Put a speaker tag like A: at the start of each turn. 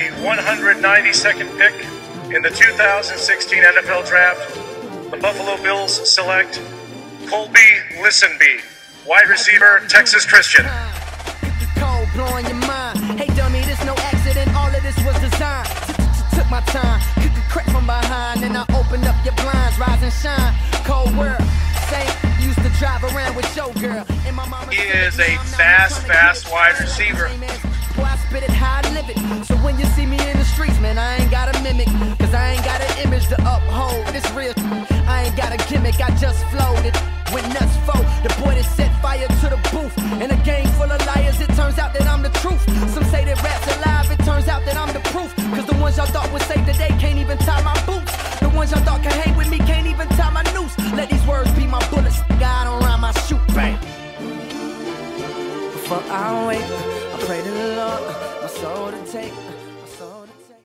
A: the 192nd pick in the 2016 NFL Draft, the Buffalo Bills select Kolby Listenbee, wide receiver, Texas Christian.
B: He is a fast, fast wide receiver. just floated It went nuts foe. The boy that set fire to the booth. And a gang full of liars, it turns out that I'm the truth. Some say that rap's alive, it turns out that I'm the proof. Cause the ones y'all thought would save today can't even tie my boots. The ones y'all thought can hang with me can't even tie my noose. Let these words be my bullets. God don't rhyme, I shoot. Bang. Before I wake, I pray to the Lord, my soul to take.